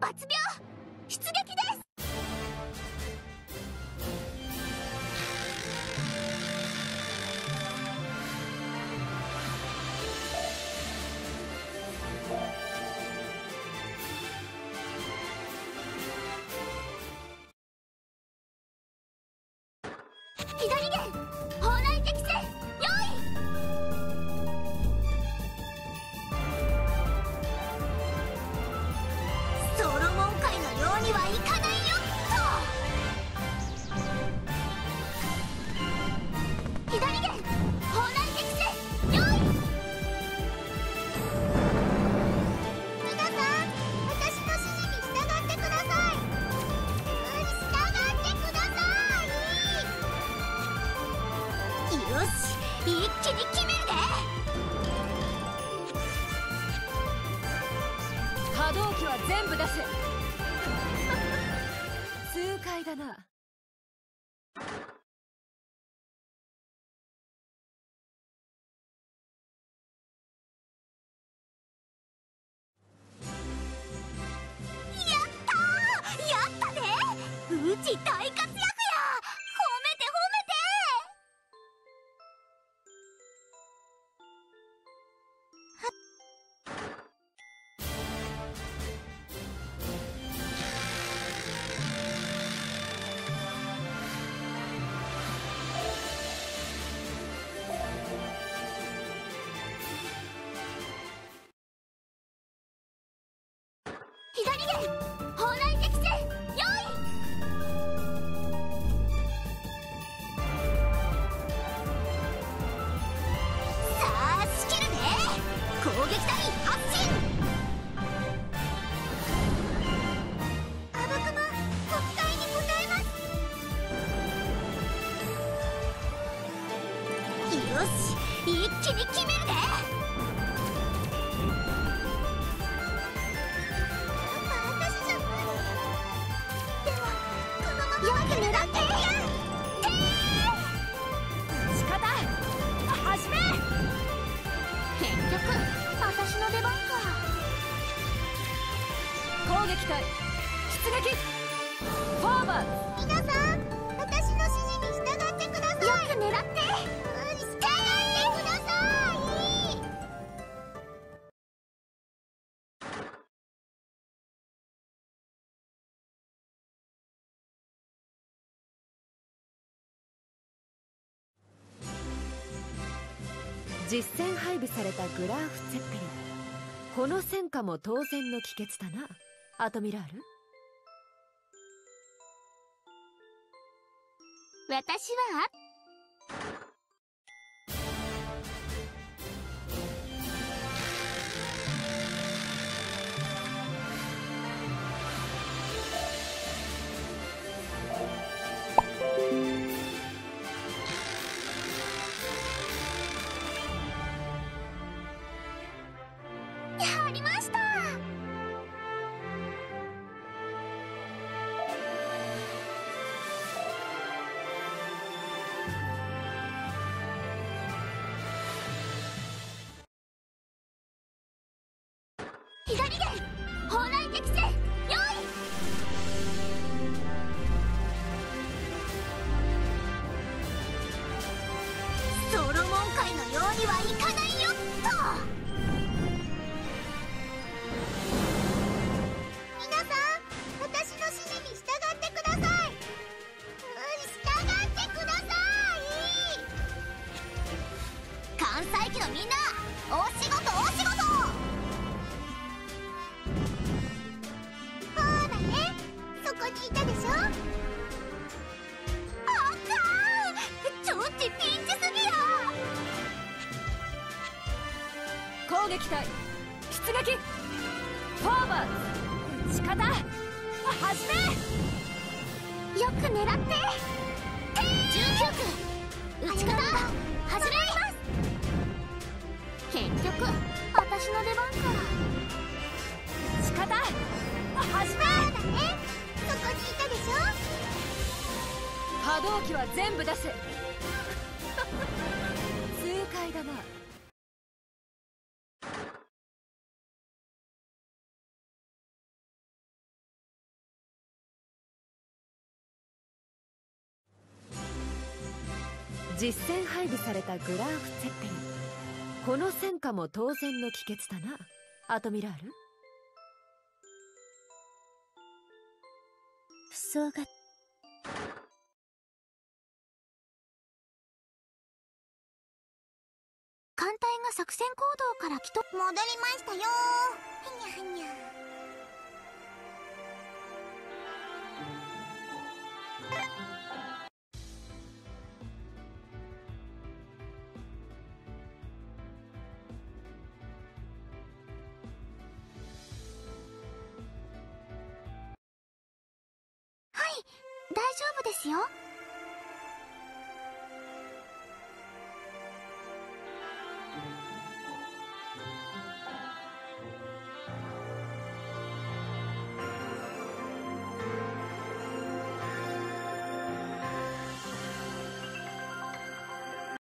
抜病？出撃です。左弦蓬一気に決めるで。波動機は全部出せ。痛快だな。やったー！やったでうち大決めるで。私じゃ無理ではこのままよく狙って仕方始め。結局私の出番か攻撃隊出撃。フォーバー。皆さん私の指示に従ってください。よく狙って実戦配備されたグラーフ・ツェッペリン。この戦果も当然の帰結だな。アトミラール私は？関西機のみんなお仕事お仕事ほらねそこにいたでしょあかんちょっちピンチすぎや攻撃隊出撃フォーバー仕方始めよく狙って19区打ち方始めます結局私の出番か仕方始めそうだねそこにいたでしょ波動機は全部出せ痛快だな実戦配備されたグラーフセッンこの戦果も当然の帰結だな。アトミラール不相が。艦隊が作戦行動から来と。戻りましたよはにゃはにゃですよ。